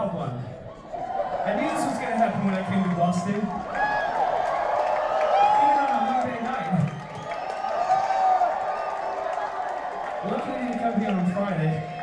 wild one. I knew this was going to happen when I came to Boston. Even on a Monday night. Luckily, I didn't come here on Friday.